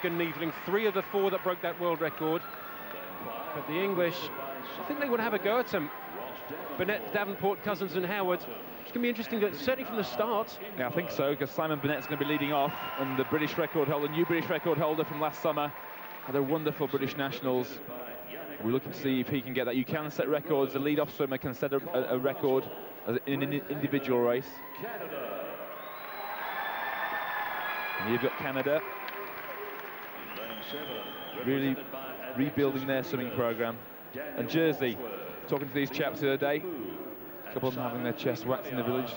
Neethling, three of the four that broke that world record. But the English, I think they would have a go at them. Burnett, Davenport, Cousins and Howard. It's going to be interesting, certainly from the start. Yeah, I think so, because Simon Burnett's going to be leading off, and the British record holder, new British record holder from last summer, had a wonderful British Nationals. We're looking to see if he can get that. You can set records. The lead-off swimmer can set a, a record in an individual race. And you've got Canada really rebuilding their swimming program. And Jersey, talking to these chaps the other day, a couple of them having their chest waxed in the village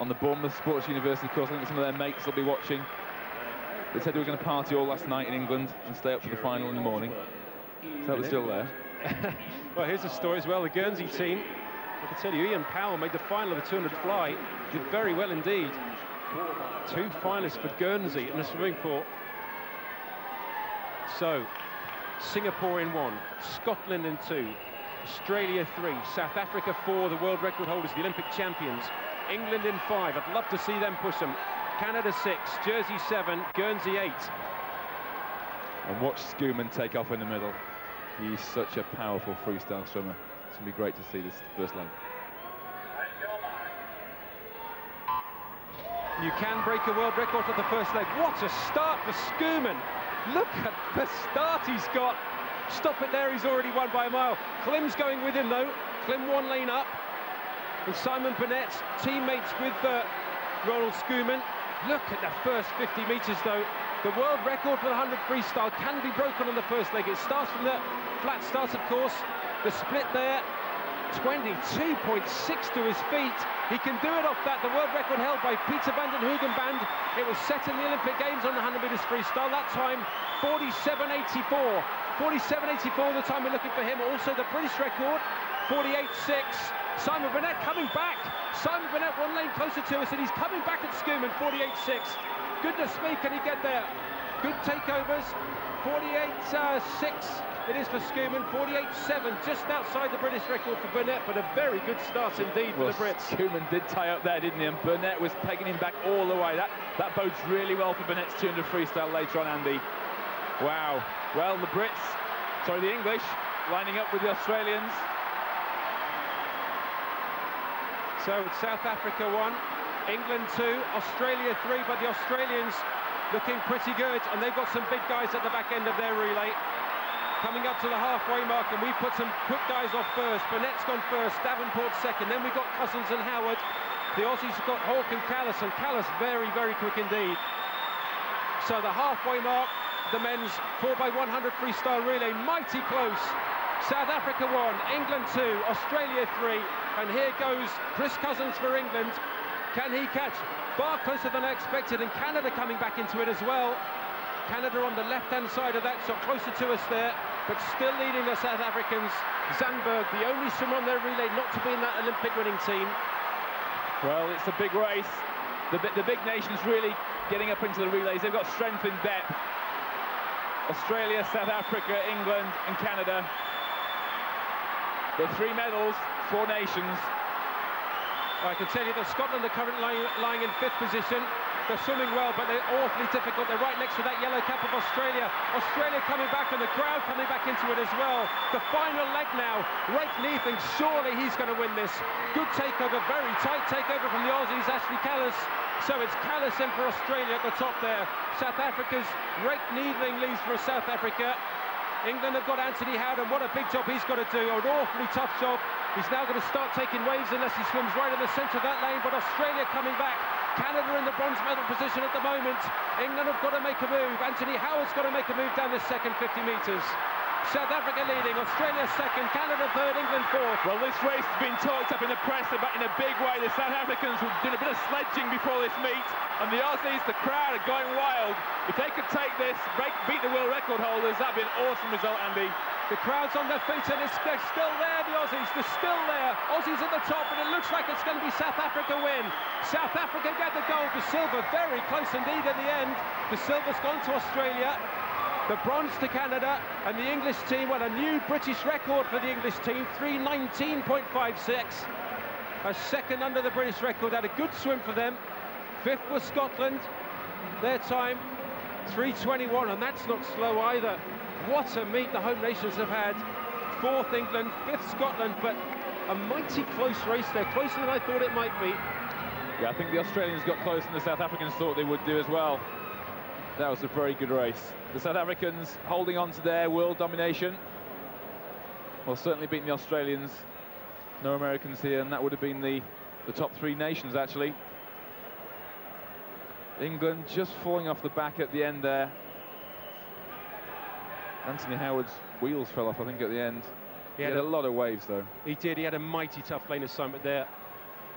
on the Bournemouth Sports University course. I think some of their mates will be watching. They said they were going to party all last night in England and stay up for the final in the morning. So they're still there. well, here's the story as well. The Guernsey team, I can tell you, Ian Powell made the final of the 200 fly. Did very well indeed. Two finalists for Guernsey in the swimming pool. So, Singapore in one, Scotland in two, Australia three, South Africa four, the world record holders, the Olympic champions, England in five. I'd love to see them push them. Canada six, Jersey seven, Guernsey eight. And watch Schoeman take off in the middle. He's such a powerful freestyle swimmer. It's going to be great to see this first leg. You can break a world record at the first leg. What a start for Schoeman. Look at the start he's got. Stop it there, he's already won by a mile. Klim's going with him though. Klim one lane up. And Simon Burnett, teammates with uh, Roland Schoeman. Look at the first 50 metres though. The world record for the 100 freestyle can be broken on the first leg. It starts from the flat start, of course. The split there, 22.6 to his feet. He can do it off that. The world record held by Pieter van den Hoogenband. It was set in the Olympic Games on the 100 metres freestyle. That time, 47.84. 47.84 the time we're looking for him. Also the British record, 48.6. Simon Burnett coming back. Simon Burnett one lane closer to us and he's coming back at Schoeman, 48.6. Goodness me, can he get there? Good takeovers, 48.6. Uh, it is for Schoeman, 48.7, just outside the British record for Burnett, but a very good start indeed well, for the Brits. Schoeman did tie up there, didn't he? And Burnett was pegging him back all the way. That, that bodes really well for Burnett's 200 freestyle later on, Andy. Wow. Well, the Brits, sorry, the English, lining up with the Australians. So South Africa won, England two, Australia three, but the Australians looking pretty good, and they've got some big guys at the back end of their relay coming up to the halfway mark, and we've put some quick guys off first. Burnett's gone first, Davenport second. Then we've got Cousins and Howard. The Aussies have got Hawke and Callus, and Callus very, very quick indeed. So the halfway mark, the men's 4x100 freestyle relay, mighty close. South Africa one, England two, Australia three, and here goes Chris Cousins for England. Can he catch? Far closer than I expected, and Canada coming back into it as well. Canada on the left-hand side of that, so closer to us there but still leading the South Africans. Zandberg, the only swimmer on their relay not to be in that Olympic winning team. Well, it's a big race. The, the big nations really getting up into the relays. They've got strength in depth. Australia, South Africa, England and Canada. The three medals, four nations. I can tell you that Scotland are currently lying, lying in fifth position. They're swimming well, but they're awfully difficult. They're right next to that yellow cap of Australia. Australia coming back and the crowd coming back into it as well. The final leg now. Ryk Neethling, surely he's going to win this. Good takeover, very tight takeover from the Aussies, Ashley Callus. So it's Callus in for Australia at the top there. South Africa's Ryk Neethling leads for South Africa. England have got Anthony Howden. What a big job he's got to do. An awfully tough job. He's now going to start taking waves unless he swims right in the centre of that lane. But Australia coming back. Canada in the bronze medal position at the moment. England have got to make a move. Anthony Howard's got to make a move down this second 50 metres. South Africa leading, Australia second, Canada third, England fourth. Well, this race has been talked up in the press about in a big way. The South Africans were doing a bit of sledging before this meet, and the Aussies, the crowd are going wild. If they could take this, break, beat the world record holders, that'd be an awesome result, Andy. The crowd's on their feet and it's, they're still there, the Aussies. They're still there. Aussies at the top, and it looks like it's going to be South Africa win. South Africa get the gold. The silver very close indeed at the end. The silver's gone to Australia the bronze to Canada, and the English team, well, a new British record for the English team, 319.56. A second under the British record, had a good swim for them. Fifth was Scotland, their time 321, and that's not slow either. What a meet the home nations have had. Fourth England, fifth Scotland, but a mighty close race there, closer than I thought it might be. Yeah, I think the Australians got close and the South Africans thought they would do as well. That was a very good race. The South Africans holding on to their world domination. Well, certainly beating the Australians. No Americans here, and that would have been the, the top three nations, actually. England just falling off the back at the end there. Anthony Howard's wheels fell off, I think, at the end. He, he had, had a, a, lot of waves, though. He did. He had a mighty tough lane assignment there.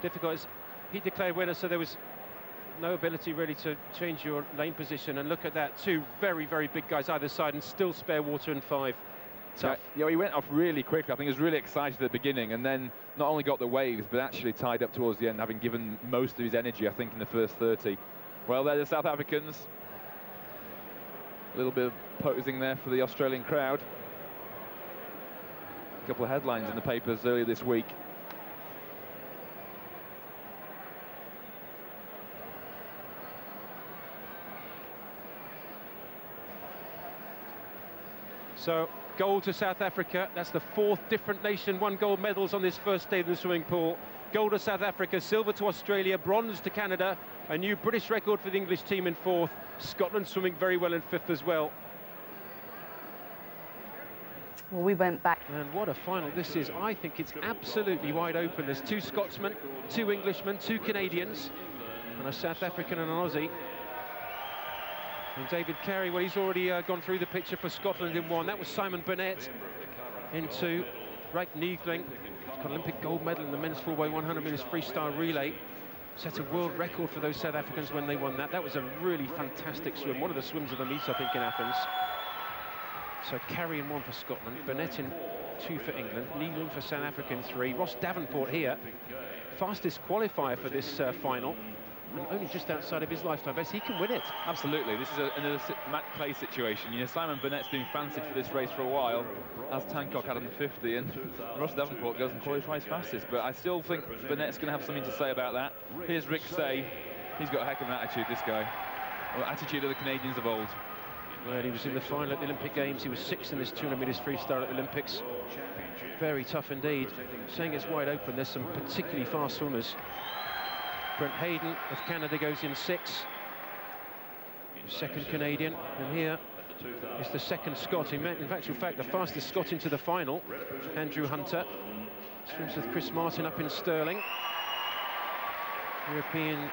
Difficult. He declared winner, so there was no ability really to change your lane position. And look at that, two very, very big guys either side and still spare water in five. Tough. Yeah, yeah, he went off really quick. I think he was really excited at the beginning and then not only got the waves, but actually tied up towards the end, having given most of his energy, I think, in the first 30. Well, they're the South Africans. A little bit of posing there for the Australian crowd. A couple of headlines in the papers earlier this week. So gold to South Africa. That's the fourth different nation won gold medals on this first day of the swimming pool. Gold to South Africa, silver to Australia, bronze to Canada. A new British record for the English team in fourth. Scotland swimming very well in fifth as well. Well, we went back. And what a final this is. I think it's absolutely wide open. There's two Scotsmen, two Englishmen, two Canadians, and a South African and an Aussie. And David Carry, well, he's already uh, gone through the picture for Scotland in one. That was Simon Burnett in two. Ryk Neethling, Olympic gold medal in the men's 4x 100 metres freestyle relay. Set a world record for those South Africans when they won that. That was a really fantastic swim. One of the swims of the meet, I think, in Athens. So Carry in one for Scotland, Burnett in two for England, Neethling for South Africa in three. Ross Davenport here, fastest qualifier for this uh, final and only just outside of his lifetime best. He can win it. Absolutely. This is a, another Matt Clay situation. You know, Simon Burnett's been fancied for this race for a while, as Tancock had on the 50, and Ross Davenport goes and qualifies fastest. But I still think Burnett's going to have something to say about that. Here's Rick Say. He's got a heck of an attitude, this guy. Well, attitude of the Canadians of old. Well, he was in the final at the Olympic Games. He was sixth in this 200 metres freestyle at the Olympics. Very tough indeed. Saying it's wide open, there's some particularly fast swimmers Brent Hayden of Canada goes in six. Second Canadian, and here is the second Scot. In fact, in fact, the fastest Scot into the final, Andrew Hunter. Swims with Chris Martin up in Stirling. European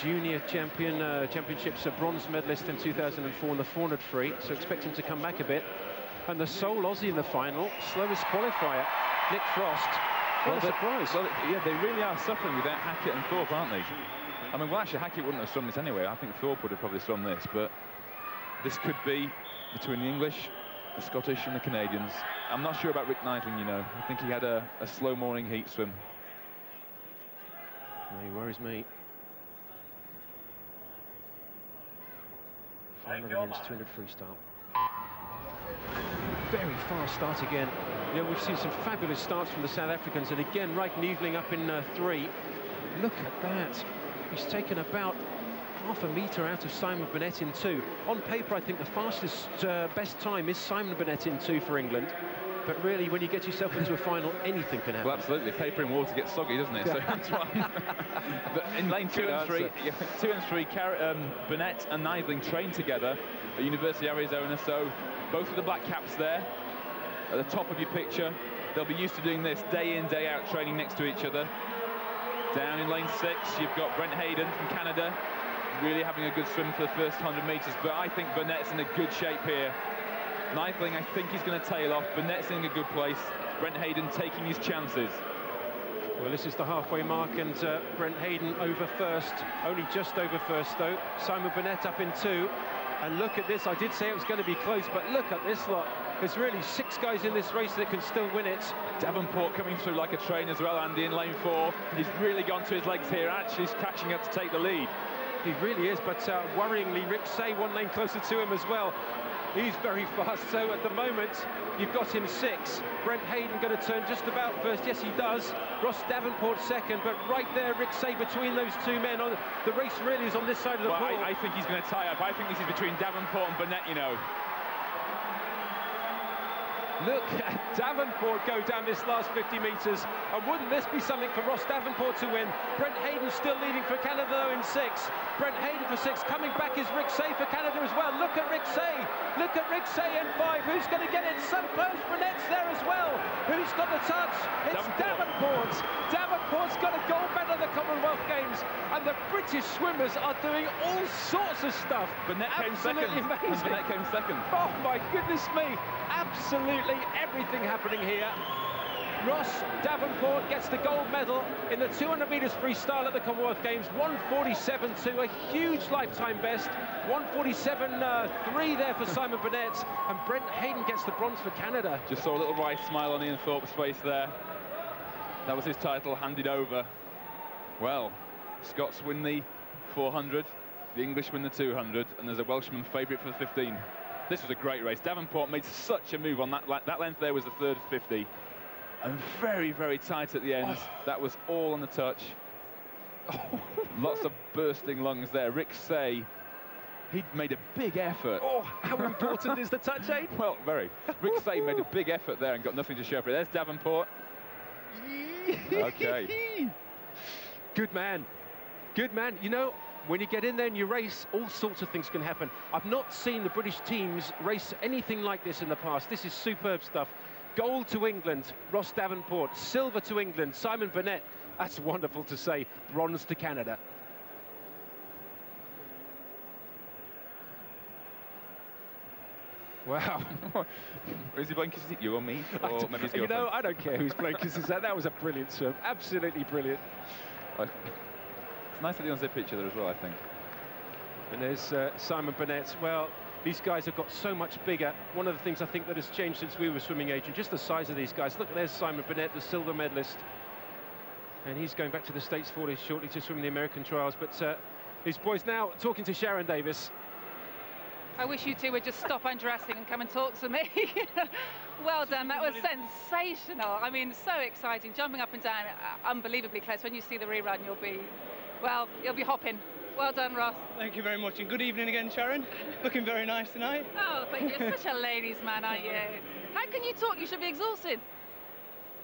junior champion, uh, championships, a bronze medalist in 2004 in the 400 free, so expect him to come back a bit. And the sole Aussie in the final, slowest qualifier, Nick Frost, what well, a surprise. Well, yeah, they really are suffering without Hackett and Thorpe, aren't they? I mean, well, actually, Hackett wouldn't have swum this anyway. I think Thorpe would have probably swum this, but this could be between the English, the Scottish and the Canadians. I'm not sure about Ryk Neethling, you know. I think he had a, a slow morning heat swim. he worries me. Final men's 200 freestyle very fast start again. You know, we've seen some fabulous starts from the South Africans, and again, Ryk Neethling up in uh, three. Look at that. He's taken about half a metre out of Simon Burnett in two. On paper, I think the fastest, uh, best time is Simon Burnett in two for England. But really, when you get yourself into a final, anything can happen. Well, absolutely. Paper in water gets soggy, doesn't it? So that's why. but in lane two and three, yeah, two and three, um, Burnett and Neethling trained together at University of Arizona. So both of the black caps there at the top of your picture. They'll be used to doing this day in, day out, training next to each other. Down in lane six, you've got Brent Hayden from Canada, really having a good swim for the first 100 metres, but I think Burnett's in a good shape here. Neethling, I think he's going to tail off. Burnett's in a good place. Brent Hayden taking his chances. Well, this is the halfway mark, and uh, Brent Hayden over first. Only just over first, though. Simon Burnett up in two. And look at this. I did say it was going to be close, but look at this lot. There's really six guys in this race that can still win it. Davenport coming through like a train as well, Andy, in lane four. He's really gone to his legs here, actually he's catching up to take the lead. He really is, but uh, worryingly, Rick Say one lane closer to him as well. He's very fast, so at the moment, you've got him six. Brent Hayden going to turn just about first. Yes, he does. Ross Davenport second, but right there, Rick Say between those two men. On The race really is on this side of the well, pool. I, I think he's going to tie up. I think this is between Davenport and Burnett, you know. Look at Davenport go down this last 50 metres. And wouldn't this be something for Ross Davenport to win? Brent Hayden still leading for Canada though in six. Brent Hayden for six. Coming back is Rick Say for Canada as well. Look at Rick Say. Look at Rick Say in five. Who's going to get it? So close. Burnett's there as well. Who's got the touch? It's Davenport. Davenport. Davenport's got a gold medal at the Commonwealth Games. And the British swimmers are doing all sorts of stuff. Burnett came Absolutely second. amazing. Burnett came second. Oh my goodness me! Absolutely everything happening here. Ross Davenport gets the gold medal in the 200 metres freestyle at the Commonwealth Games. 147.2, a huge lifetime best. 147.3 uh, there for Simon Burnett. And Brent Hayden gets the bronze for Canada. Just saw a little wry smile on Ian Thorpe's face there. That was his title handed over. Well, Scots win the 400, the English win the 200, and there's a Welshman favourite for the 15. This was a great race. Davenport made such a move on that. That length there was the third 50. And very, very tight at the end. Oh. That was all on the touch. Oh. Lots of bursting lungs there. Rick Say, he'd made a big effort. Oh, how important is the touch, eh? Aid? Well, very. Rick Say made a big effort there and got nothing to show for it. There's Davenport. okay. Good man. Good man. You know, when you get in there and you race, all sorts of things can happen. I've not seen the British teams race anything like this in the past. This is superb stuff. Gold to England, Ross Davenport. Silver to England, Simon Burnett. That's wonderful to say. Bronze to Canada. Wow. Is he playing kisses you or me? Or maybe his You know, I don't care who's playing kisses at. That was a brilliant swim. Absolutely brilliant. It's nice that he owns their picture there as well, I think. And there's uh, Simon Burnett. Well, these guys have got so much bigger. One of the things I think that has changed since we were swimming age, and just the size of these guys. Look, there's Simon Burnett, the silver medalist. And he's going back to the States for shortly to swim the American trials. But uh, these boys now talking to Sharron Davies. I wish you two would just stop undressing and come and talk to me. well done, that was sensational. I mean, so exciting, jumping up and down, uh, unbelievably close. When you see the rerun, you'll be, well, you'll be hopping. Well done, Ross. Thank you very much, and good evening again, Sharon. Looking very nice tonight. Oh, thank you. You're such a ladies' man, aren't you? How can you talk? You should be exhausted.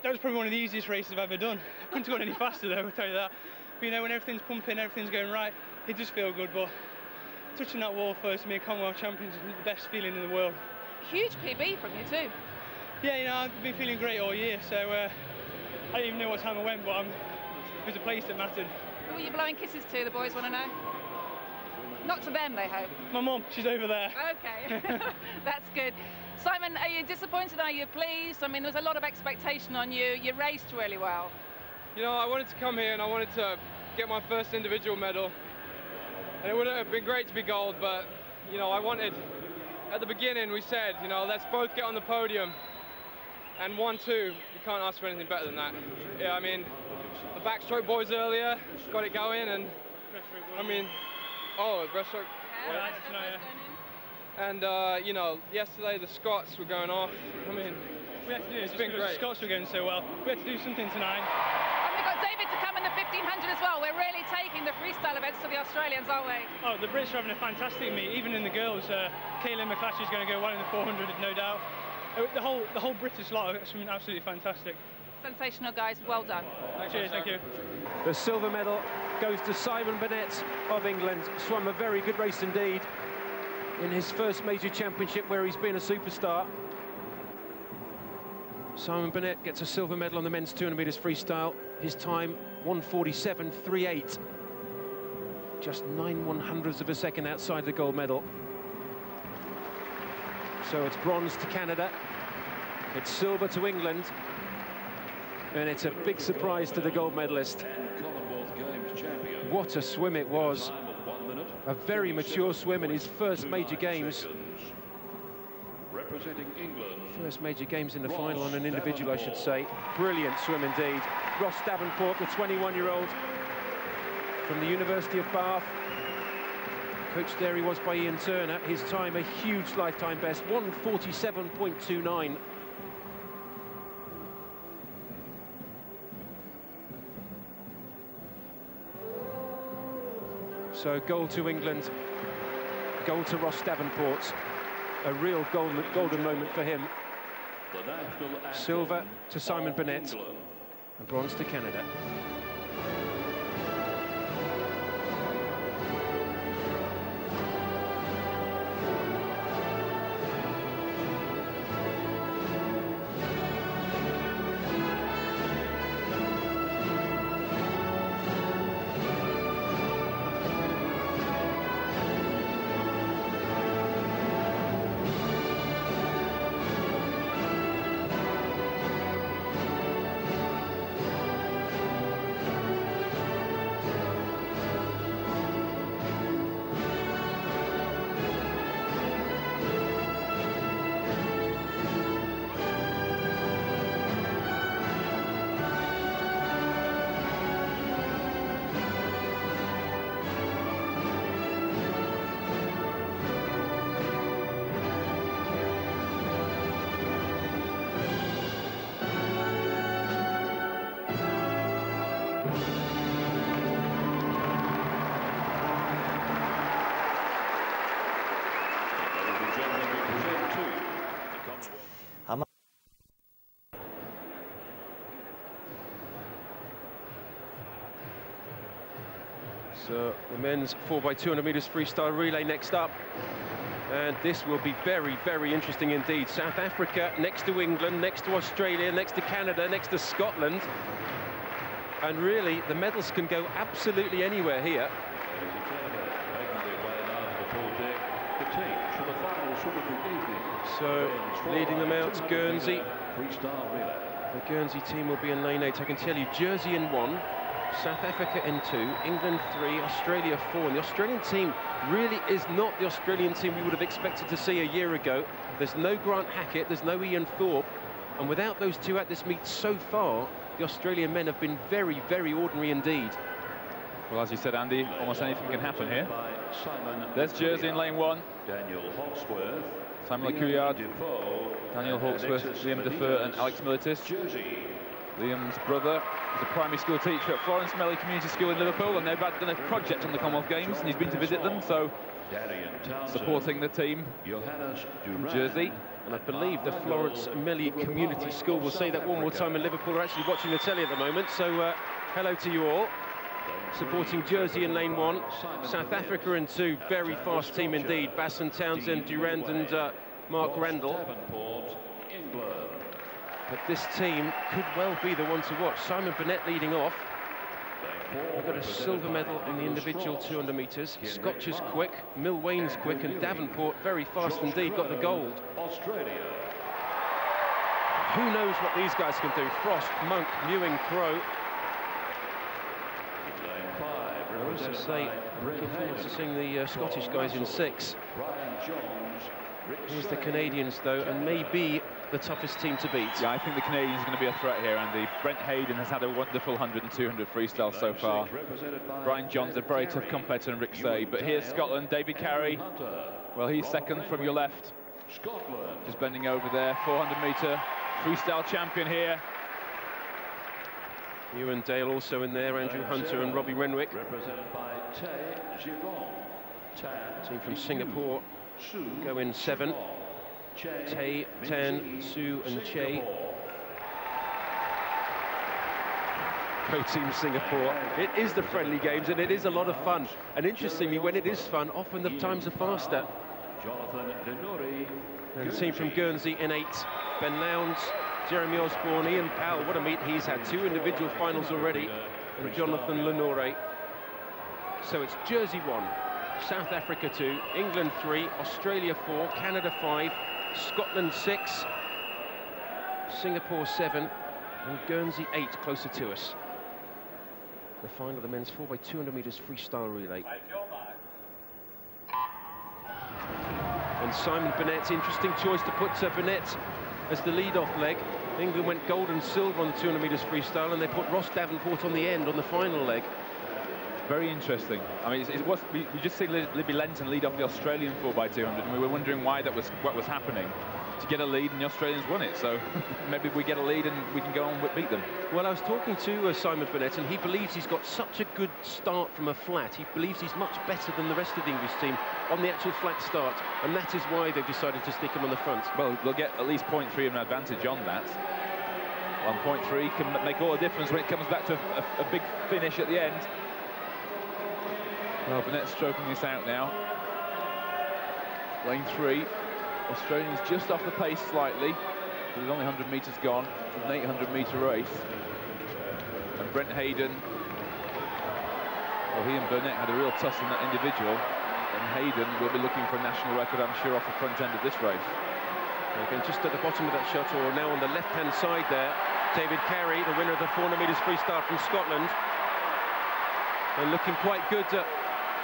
That was probably one of the easiest races I've ever done. I couldn't have gone any faster, though, I'll tell you that. But, you know, when everything's pumping, everything's going right, it does feel good, but touching that wall first me be a Commonwealth champion is the best feeling in the world. Huge PB from you too. Yeah, you know, I've been feeling great all year, so uh, I didn't even know what time I went, but I'm, it was a place that mattered. Who were you blowing kisses to, the boys want to know? Not to them, they hope. My mum, she's over there. Okay, that's good. Simon, are you disappointed? Are you pleased? I mean, there was a lot of expectation on you. You raced really well. You know, I wanted to come here and I wanted to get my first individual medal. And it would have been great to be gold, but, you know, I wanted, at the beginning we said, you know, let's both get on the podium. And one, two, you can't ask for anything better than that. Yeah, I mean, the backstroke boys earlier got it going, and I mean, oh, breaststroke. Yeah, yeah. And uh, you know, yesterday the Scots were going off. I mean, we had to do it. It's been great. The Scots were going so well. We had to do something tonight. And we've got David to come in the 1500 as well. We're really taking the freestyle events to the Australians, aren't we? Oh, the Brits are having a fantastic meet, even in the girls. Uh, Caitlin McClatchey is going to go well in the 400, no doubt. Uh, the whole the whole British lot are been absolutely fantastic. Sensational, guys. Well done. Thanks, Cheers, thank you. The silver medal goes to Simon Burnett of England. Swam a very good race indeed in his first major championship where he's been a superstar. Simon Burnett gets a silver medal on the men's 200 metres freestyle. His time 147.38. Just nine one hundredths of a second outside the gold medal. So it's bronze to Canada. It's silver to England. And it's a big surprise to the gold medalist. What a swim it was. A very mature swim in his first major games. Representing England. First major games in the final on an individual, I should say. Brilliant swim indeed. Ross Davenport, the 21-year-old from the University of Bath. Coached there he was by Ian Turner. His time a huge lifetime best, 147.29. So goal to England, goal to Ross Davenport. A real golden, golden moment for him. Silver to Simon Bennett and bronze to Canada. The men's 4x200 metres freestyle relay next up. And this will be very, very interesting indeed. South Africa next to England, next to Australia, next to Canada, next to Scotland. And really, the medals can go absolutely anywhere here. So, leading them out, Guernsey. The Guernsey team will be in lane eight. I can tell you, Jersey in one, South Africa in two, England three, Australia four. And the Australian team really is not the Australian team we would have expected to see a year ago. There's no Grant Hackett, there's no Ian Thorpe. And without those two at this meet so far, the Australian men have been very, very ordinary indeed. Well, as you said, Andy, almost anything can happen here. There's Jersey in lane one. Daniel Hawksworth. Simon Couillard, Daniel Hawksworth, Liam Defer and Alex Militis. Liam's brother is a primary school teacher at Florence Melly Community School in Liverpool, and they've done a project on the Commonwealth Games, and he's been to visit them, so supporting the team from Jersey. And I believe the Florence Melly Community School will say that one more time in Liverpool are actually watching the telly at the moment, so uh, hello to you all. Supporting Jersey in lane one, South Africa in two, very fast team indeed. Basson Townsend, Durand and uh, Mark Randall. But this team could well be the one to watch. Simon Burnett leading off. We've got a silver medal in the individual 200 metres. Scotcher's quick, Milwain's quick, and Davenport very fast indeed, got the gold. Australia. Who knows what these guys can do? Frost, Monk, Mewing, Krogh. I say, looking forward to seeing the uh, Scottish guys in six. Here's the Canadians, though, and maybe the toughest team to beat. Yeah, I think the Canadians are going to be a threat here, Andy. Brent Hayden has had a wonderful 100 and 200 freestyle so far. Brian Johns a very tough competitor, and Rick Say. But here's Scotland, David Carry. Well, he's second from your left. Scotland. Just bending over there, 400 metre freestyle champion here. Ewan Dale also in there, Andrew Hunter and Robbie Renwick. Represented by Tay Giron. Team from Singapore go in seven. Tay, Tan, Su and Che. Pro Team Singapore. It is the friendly games and it is a lot of fun. And interestingly, when it is fun, often the times are faster. Jonathan Denori. And the team from Guernsey in eight. Ben Lowndes, Jeremy Osborne, Ian Powell. What a meet he's had. Two individual finals already. And Jonathan Lenore. So it's Jersey one, South Africa two, England three, Australia four, Canada five, Scotland six, Singapore seven, and Guernsey eight closer to us. The final of the men's 4x200 metres freestyle relay. And Simon Bennett, interesting choice to put uh, Burnett as the lead-off leg. England went gold and silver on the 200 metres freestyle, and they put Ross Davenport on the end on the final leg. Very interesting. I mean, it was we, we just see Libby Lenton lead off the Australian 4x200, and we were wondering why that was what was happening. To get a lead, and the Australians won it. So maybe we get a lead and we can go on and beat them. Well, I was talking to uh, Simon Burnett, and he believes he's got such a good start from a flat. He believes he's much better than the rest of the English team on the actual flat start, and that is why they've decided to stick him on the front. Well, they'll get at least 0.3 of an advantage on that. 1.3 can make all the difference when it comes back to a, a, a big finish at the end. Well, Burnett's stroking this out now. Lane three. Australians just off the pace slightly. There's only 100 metres gone. An 800 metre race. And Brent Hayden, well, he and Burnett had a real tussle in that individual. And Hayden will be looking for a national record, I'm sure, off the front end of this race. Again, just at the bottom of that or now on the left-hand side there, David Carry, the winner of the 400 metres freestyle from Scotland. And looking quite good at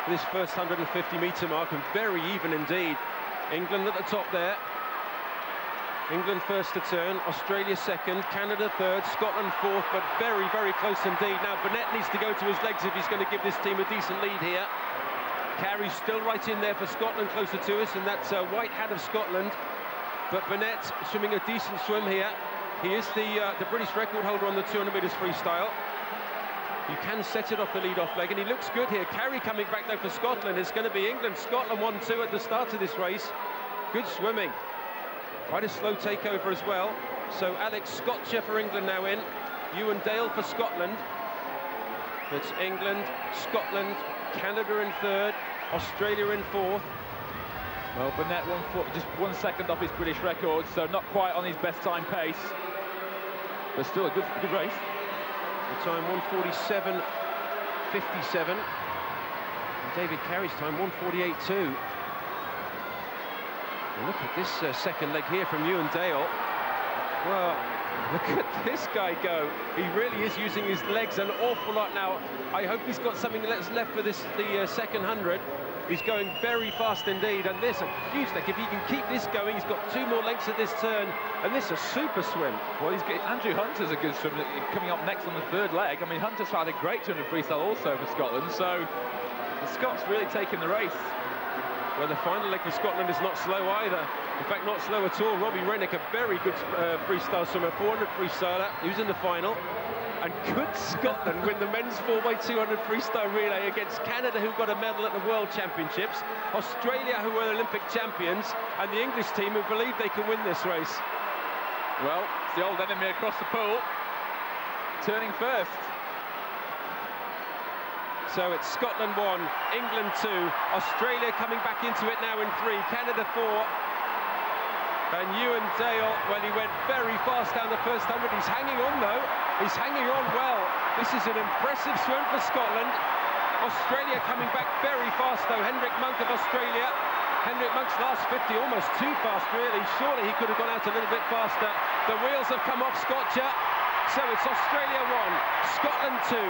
this first 150 metre mark and very even indeed. England at the top there. England first to turn, Australia second, Canada third, Scotland fourth, but very, very close indeed. Now Burnett needs to go to his legs if he's going to give this team a decent lead here. Carry's still right in there for Scotland, closer to us, and that's uh, White Hat of Scotland. But Burnett swimming a decent swim here. He is the, uh, the British record holder on the 200 metres freestyle. You can set it off the lead-off leg, and he looks good here. Carry coming back though for Scotland. It's going to be England. Scotland 1-2 at the start of this race. Good swimming. Quite a slow takeover as well. So Alex Scotcher for England now in. Ewan Dale for Scotland. It's England, Scotland, Canada in third, Australia in fourth. Well, Burnett one foot, just one second off his British record, so not quite on his best time pace, but still a good, good race. The time 147.57. David Carry's time 148.2. Look at this uh, second leg here from Ewan Dale. Well, look at this guy go. He really is using his legs an awful lot now. I hope he's got something that's left for this the uh, second hundred. He's going very fast indeed, and this a huge leg. If he can keep this going, he's got two more lengths at this turn, and this a super swim. Well, he's Andrew Hunter's a good swim coming up next on the third leg. I mean, Hunter's had a great 200 freestyle also for Scotland, so the Scots really taking the race. Well, the final leg for Scotland is not slow either. In fact, not slow at all. Robbie Renwick, a very good uh, freestyle swimmer, 400 freestyler, who's in the final. And could Scotland win the men's 4x200 freestyle relay against Canada, who got a medal at the World Championships, Australia, who were Olympic champions, and the English team, who believe they can win this race? Well, it's the old enemy across the pool, turning first. So it's Scotland 1, England 2, Australia coming back into it now in 3, Canada 4, and Ewan Dale, well, he went very fast down the first 100. He's hanging on, though. He's hanging on well. This is an impressive swim for Scotland. Australia coming back very fast, though. Kenrick Monk of Australia. Kenrick Monk's last 50, almost too fast, really. Surely he could have gone out a little bit faster. The wheels have come off Scotcher. So it's Australia 1, Scotland 2,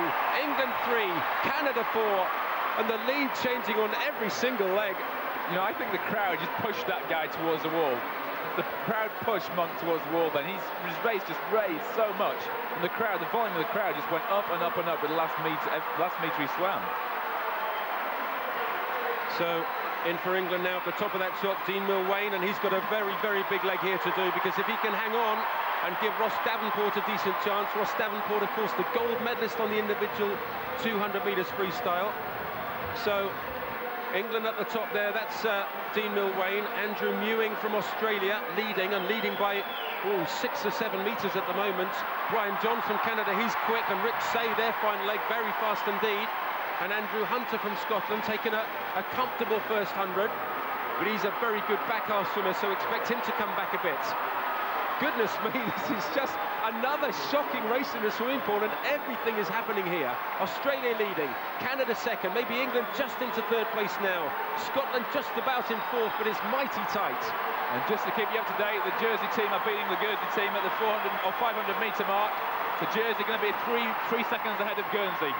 England 3, Canada 4, and the lead changing on every single leg. You know, I think the crowd just pushed that guy towards the wall the crowd pushed Monk towards the wall then. He's, his race just raised so much. And the crowd, the volume of the crowd just went up and up and up with the last meter, eh, last meter he swam. So in for England now at the top of that shot, Dean Milwain, and he's got a very, very big leg here to do because if he can hang on and give Ross Davenport a decent chance, Ross Davenport, of course, the gold medalist on the individual 200 metres freestyle. So England at the top there, that's uh, Dean Milwain. Andrew Mewing from Australia leading and leading by six or seven metres at the moment. Brian John from Canada, he's quick, and Rick Say, their final leg, very fast indeed. And Andrew Hunter from Scotland taking a, a comfortable first 100. But he's a very good back arse swimmer, so expect him to come back a bit. Goodness me, this is just Another shocking race in the swimming pool, and everything is happening here. Australia leading, Canada second, maybe England just into third place now. Scotland just about in fourth, but it's mighty tight. And just to keep you up to date, the Jersey team are beating the Guernsey team at the 400 or 500 metre mark. So Jersey going to be three three seconds ahead of Guernsey.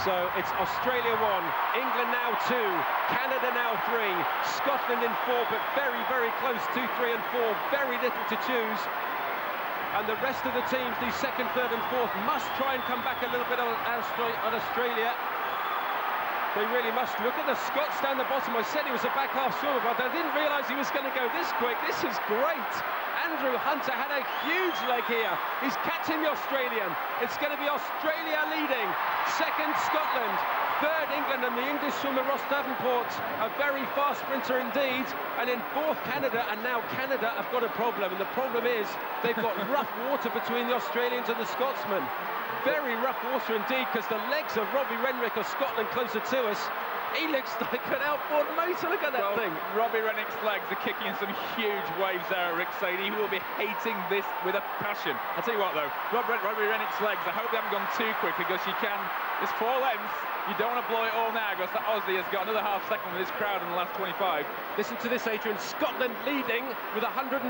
So it's Australia one, England now two, Canada now three, Scotland in four, but very, very close, two, three and four, very little to choose. And the rest of the teams, the second, third and fourth, must try and come back a little bit on, on Australia. They really must. Look at the Scots down the bottom. I said he was a back half swimmer, but I didn't realise he was going to go this quick. This is great. Andrew Hunter had a huge leg here. He's catching the Australian. It's going to be Australia leading. Second, Scotland. Third, England, and the English swimmer Ross Davenport, a very fast sprinter indeed. And in fourth, Canada, and now Canada have got a problem. And the problem is they've got rough water between the Australians and the Scotsmen. Very rough water indeed, because the legs of Robbie Renwick of Scotland closer to us. He looks like an outboard motor. Look at that well, thing. Robbie Renwick's legs are kicking some huge waves there, Rick Sadie. He will be hating this with a passion. I'll tell you what, though, Robbie, Robbie Renwick's legs, I hope they haven't gone too quick because you can, it's four lengths, you don't want to blow it all now because that Aussie has got another half second with this crowd in the last 25. Listen to this, Adrian. Scotland leading with 125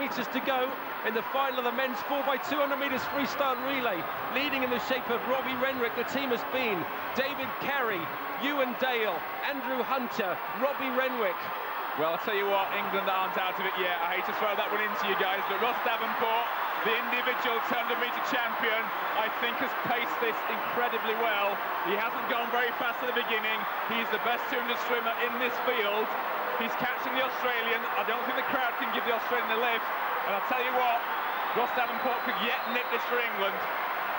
metres to go in the final of the men's 4x200 metres freestyle relay. Leading in the shape of Robbie Renwick. The team has been David Carry, Ewan Dale, Andrew Hunter, Robbie Renwick. Well, I'll tell you what, England aren't out of it yet. I hate to throw that one into you guys, but Ross Davenport the individual 200 metre champion, I think has paced this incredibly well. He hasn't gone very fast at the beginning. He's the best 200 swimmer in this field. He's catching the Australian. I don't think the crowd can give the Australian a lift. And I'll tell you what, Ross Davenport could yet nip this for England.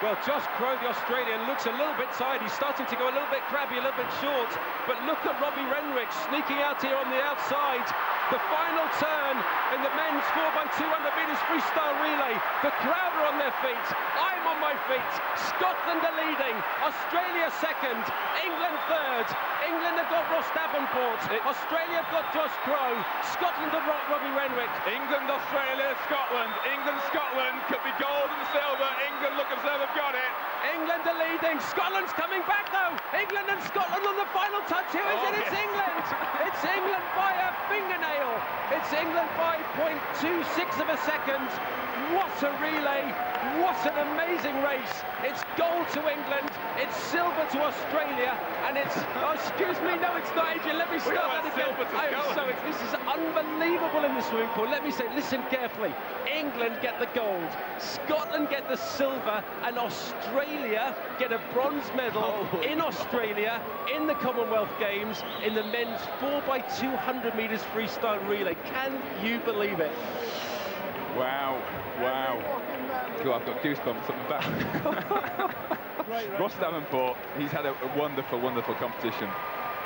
Well, Josh Krogh, the Australian, looks a little bit tired. He's starting to go a little bit crabby, a little bit short. But look at Robbie Renwick sneaking out here on the outside. The final turn in the men's 4x200 metres freestyle relay. The crowd are on their feet. I'm on my feet. Scotland are leading. Australia second. England third. England have got Ross Davenport. Australia have got Josh Krogh. Scotland have got Robbie Renwick. England, Australia, Scotland. England, Scotland could be gold and silver. England look as though they've got it. England are leading. Scotland's coming back though. England and Scotland on the final touch. Who is oh, it? It's England. it's England by a fingernail. It's England by 0.26 of a second. What a relay. What an amazing race. It's gold to England. It's silver to Australia. And it's, oh, excuse me, no, it's not, Adrian. Let me start that again. I am so, this is unbelievable in the swimming pool. Let me say, listen carefully. England get the gold. Scotland get the silver. And Australia get a bronze medal oh, in Australia in the Commonwealth Games in the men's 4x200 metres freestyle relay. Can you believe it? Wow, wow. Cool, I've got goosebumps on the back. Ross Davenport, he's had a, a, wonderful, wonderful competition.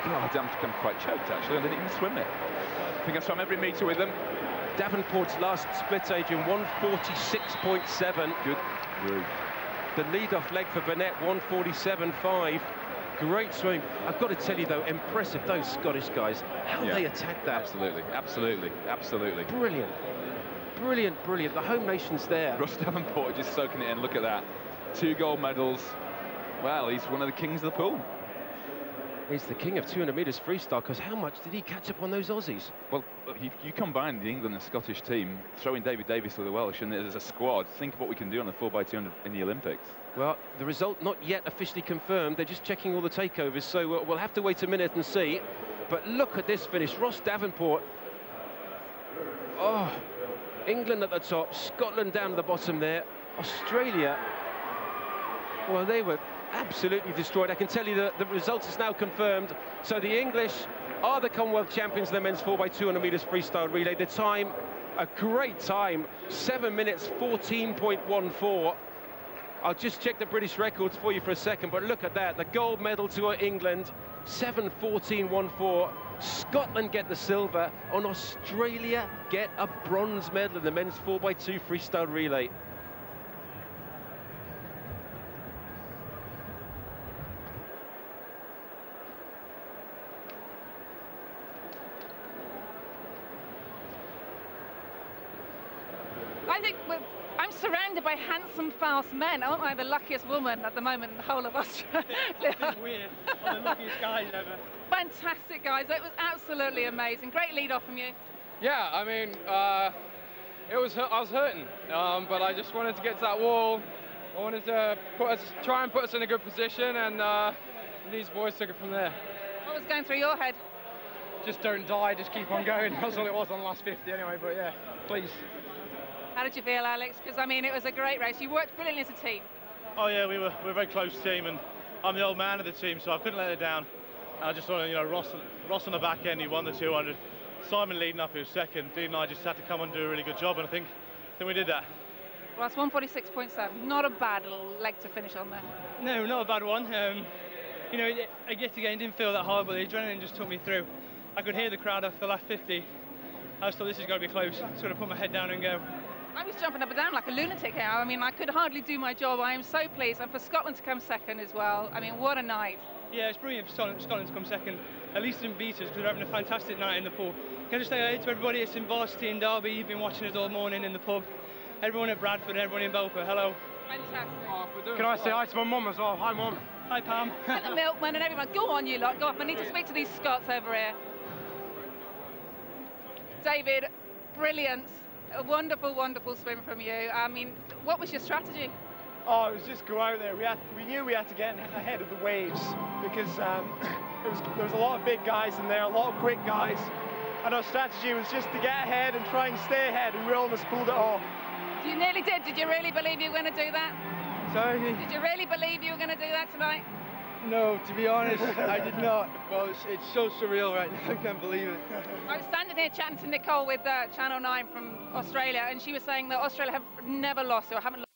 God, I'm, I'm quite choked actually, I didn't even swim it. I think I swam every metre with them. Davenport's last split, age in 146.7. Good The lead-off leg for Burnett, 147.5. Great swim. I've got to tell you, though, impressive, those Scottish guys, how yeah. they attacked that. Absolutely, absolutely, absolutely. Brilliant. Brilliant, brilliant. The home nation's there. Russ Davenport just soaking it in. Look at that. Two gold medals. Well, he's one of the kings of the pool. He's the king of 200 metres freestyle, because how much did he catch up on those Aussies? Well, you, you combine the England and Scottish team, throwing David Davies to the Welsh, and there's a squad, think of what we can do on the 4x200 in the Olympics. Well, the result not yet officially confirmed. They're just checking all the takeovers, so uh, we'll have to wait a minute and see. But look at this finish. Ross Davenport. Oh, England at the top, Scotland down at the bottom there. Australia, well, they were absolutely destroyed. I can tell you that the result is now confirmed. So the English are the Commonwealth champions in the men's 4x200 metres freestyle relay. The time, a great time, 7 minutes 14.14. I'll just check the British records for you for a second, but look at that. The gold medal to England, 7.14.14. Scotland get the silver, and Australia get a bronze medal in the men's 4x2 freestyle relay. I think I'm surrounded by handsome, fast men. Aren't I the luckiest woman at the moment in the whole of Australia? It's weird. I'm the luckiest guys ever. Fantastic, guys. It was absolutely amazing. Great lead off from you. Yeah, I mean, uh, it was I was hurting, um, but I just wanted to get to that wall. I wanted to put us, try and put us in a good position, and uh, these boys took it from there. What was going through your head? Just don't die, just keep on going. That's all it was on the last 50 anyway, but yeah, please. How did you feel, Alex? Because, I mean, it was a great race. You worked brilliantly as a team. Oh, yeah, we were, we were a very close team, and I'm the old man of the team, so I couldn't let it down. I just wanted, you know, Ross, Ross on the back end, he won the 200. Simon leading up, he was second. Dean and I just had to come and do a really good job, and I think, I think we did that. Ross, 146.7. Not a bad leg to finish on there. No, not a bad one. Um, you know, I get again didn't feel that hard, but the adrenaline just took me through. I could hear the crowd after the last 50. I just thought this is going to be close. Just going to put my head down and go. I was jumping up and down like a lunatic here. I mean, I could hardly do my job. I am so pleased. And for Scotland to come second as well, I mean, what a night. Yeah, it's brilliant for Scotland to come second. At least in beat us because we're having a fantastic night in the pool. Can I just say hello to everybody? It's in Varsity in Derby. You've been watching us all morning in the pub. Everyone at Bradford, everyone in Belper, hello. Fantastic. Oh, Can I say hi to my mum as well? Hi, mum. Hi, Pam. and the milkman and everyone. Go on, you lot. Go off. I need to speak to these Scots over here. David, brilliant. A wonderful, wonderful swim from you. I mean, what was your strategy? Oh, it was just go out there. We had, we knew we had to get ahead of the waves because um, was, there was a lot of big guys in there, a lot of quick guys, and our strategy was just to get ahead and try and stay ahead, and we almost pulled it off. You nearly did. Did you really believe you were going to do that? Sorry? Did you really believe you were going to do that tonight? No, to be honest, I did not. Well, it's, it's, so surreal right now. I can't believe it. I was standing here chatting to Nicole with uh, Channel 9 from Australia, and she was saying that Australia have never lost or haven't lost.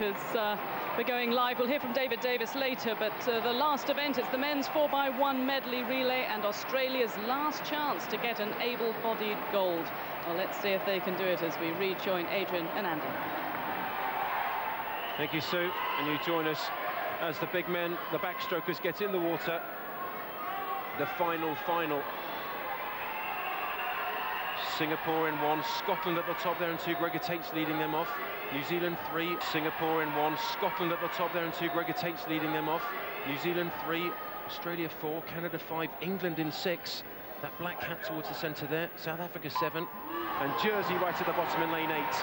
As uh, we're going live, we'll hear from David Davis later, but uh, the last event is the men's 4x1 medley relay and Australia's last chance to get an able-bodied gold. Well, let's see if they can do it as we rejoin Adrian and Andy. Thank you, Sue. And you join us as the big men, the backstrokers, get in the water. The final, final. Singapore in one, Scotland at the top there, and two Gregor Tait's leading them off. New Zealand three, Singapore in one, Scotland at the top there, and two Gregor Tait's leading them off. New Zealand three, Australia four, Canada five, England in six. That black hat towards the centre there, South Africa seven, and Jersey right at the bottom in lane eight.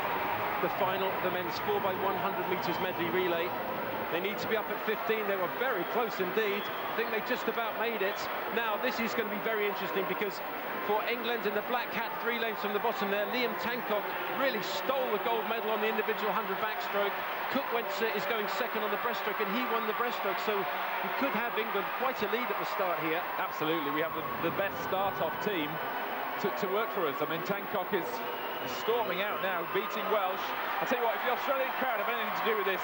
The final, the men's 4 by 100 metres medley relay. They need to be up at 15. They were very close indeed. I think they just about made it. Now, this is going to be very interesting because for England in the black hat, three lanes from the bottom there, Liam Tancock really stole the gold medal on the individual 100 backstroke. Cook went is going second on the breaststroke, and he won the breaststroke. So we could have England quite a lead at the start here. Absolutely. We have the, the best start-off team to, to work for us. I mean, Tancock is storming out now, beating Welsh. I'll tell you what, if the Australian crowd have anything to do with this,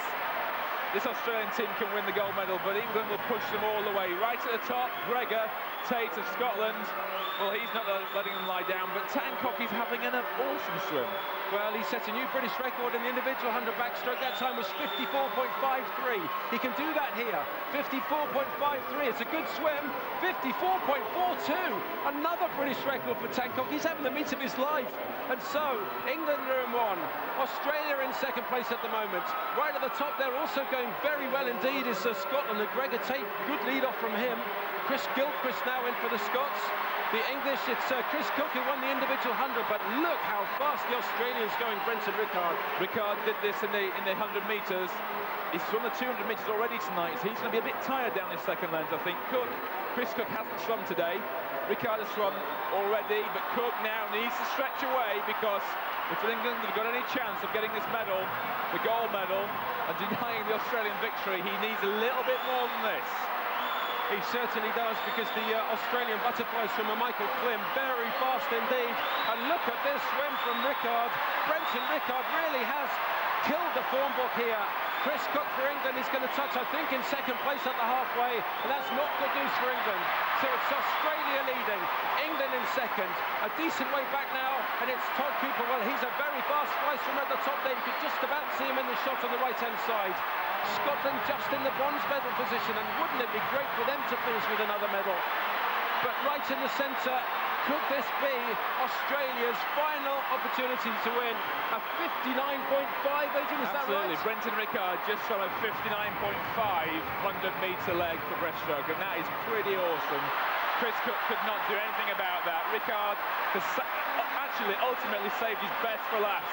this Australian team can win the gold medal, but England will push them all the way. Right at the top, Gregor Tait of Scotland. Well, he's not letting them lie down, but Tancock is having an awesome swim. Well, he set a new British record in the individual 100 backstroke. That time was 54.53. He can do that here. 54.53. It's a good swim. 54.42. Another British record for Tancock. He's having the meet of his life. And so, England are in one. Australia in second place at the moment. Right at the top, they're also going very well indeed is uh, Scotland. And Gregor Tait, good lead off from him. Chris Gilchrist now in for the Scots. The English, it's uh, Chris Cook who won the individual 100, but look how fast the Australian's going, Brenton Rickard. Rickard did this in the in the 100 metres. He's swum the 200 metres already tonight, so he's going to be a bit tired down this second lens, I think. Cook, Chris Cook hasn't swum today. Rickard has swum already, but Cook now needs to stretch away because if England have got any chance of getting this medal, the gold medal, and denying the Australian victory, he needs a little bit more than this. He certainly does because the uh, Australian butterfly swimmer Michael Klim very fast indeed. And look at this swim from Rickard. Brenton Rickard really has killed the form book here. Chris Cook for England is going to touch, I think, in second place at the halfway, and that's not good news for England. So it's Australia leading, England in second. A decent way back now, and it's Todd Cooper. Well, he's a very fast swimmer at the top there. You could just about see him in the shot on the right-hand side. Scotland just in the bronze medal position, and wouldn't it be great for them to finish with another medal? But right in the centre, could this be Australia's final opportunity to win a 59.5, Adrian, is Absolutely. that right? Brenton Rickard just from a 59.5 100 metre leg for breaststroke, and that is pretty awesome. Chris Cook could not do anything about that. Rickard has actually ultimately saved his best for last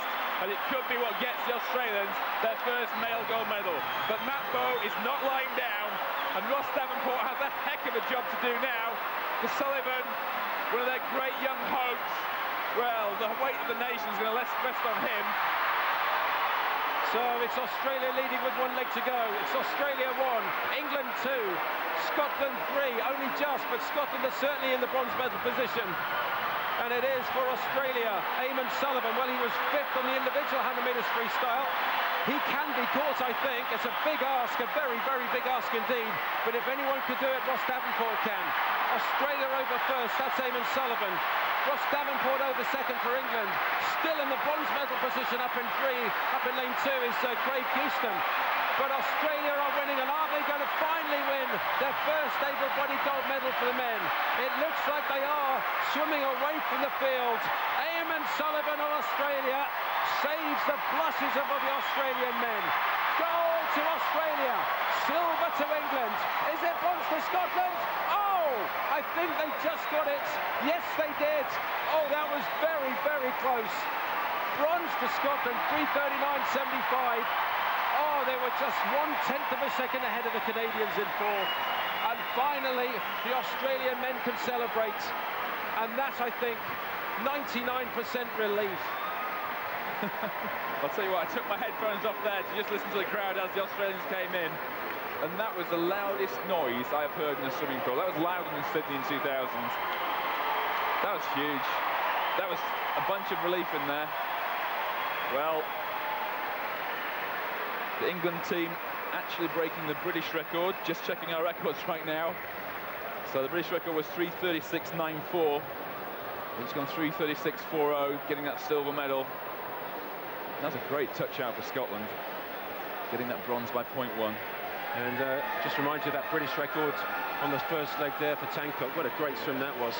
and it could be what gets the Australians their first male gold medal. But Matt Bowe is not lying down, and Ross Davenport has a heck of a job to do now. The Sullivan, one of their great young hopes, Well, the weight of the nation is going to rest on him. So it's Australia leading with one leg to go. It's Australia one, England two, Scotland three, only just, but Scotland are certainly in the bronze medal position. And it is for Australia. Eamon Sullivan, well, he was fifth on the individual 100 metres freestyle. He can be caught, I think. It's a big ask, a very, very big ask indeed. But if anyone could do it, Ross Davenport can. Australia over first, that's Eamon Sullivan. Ross Davenport over second for England. Still in the bronze medal position up in three, up in lane two is uh, Craig Houston. But Australia are winning, and are they going to finally win their first able-bodied gold medal for the men? It looks like they are swimming away from the field. Eamon Sullivan of Australia saves the blushes of the Australian men. Gold to Australia, silver to England. Is it bronze for Scotland? Oh, I think they just got it. Yes, they did. Oh, that was very, very close. Bronze to Scotland, 339.75. They were just one-tenth of a second ahead of the Canadians in fourth. And finally, the Australian men can celebrate. And that, I think, 99% relief. I'll tell you what, I took my headphones off there to just listen to the crowd as the Australians came in. And that was the loudest noise I have heard in a swimming pool. That was louder than Sydney in 2000. That was huge. That was a bunch of relief in there. Well, the England team actually breaking the British record. Just checking our records right now. So the British record was 336.94. It's gone 336.40, getting that silver medal. That's a great touch out for Scotland, getting that bronze by point one. And uh, just remind you that British record on the first leg there for Tancock. What a great swim that was.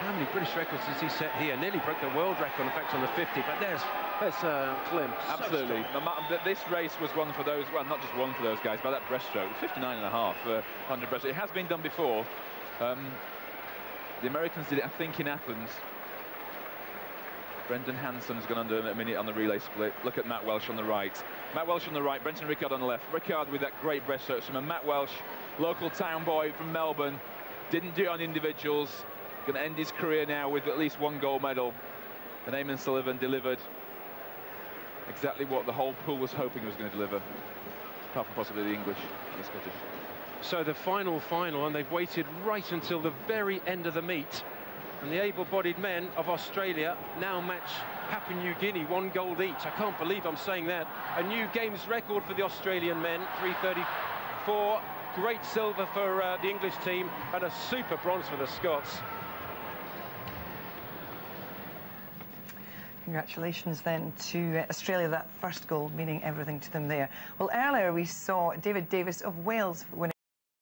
How many British records does he set here? Nearly broke the world record, in fact, on the 50. But there's, there's uh, Klim. Absolutely. So this race was one for those, well, not just one for those guys, but that breaststroke, 59 and a half for 100 breaststroke. It has been done before. Um, the Americans did it, I think, in Athens. Brendan Hansen's gone under a minute on the relay split. Look at Matt Welsh on the right. Matt Welsh on the right, Brenton Rickard on the left. Rickard with that great breaststroke swimmer. Matt Welsh, local town boy from Melbourne, didn't do it on individuals. Going to end his career now with at least one gold medal. And Eamon Sullivan delivered exactly what the whole pool was hoping was going to deliver, apart from possibly the English and the Scottish. So the final final, and they've waited right until the very end of the meet. And the able-bodied men of Australia now match Papua New Guinea, one gold each. I can't believe I'm saying that. A new games record for the Australian men, 334. Great silver for uh, the English team and a super bronze for the Scots. Congratulations then to uh, Australia, that first goal meaning everything to them there. Well, earlier we saw David Davis of Wales winning.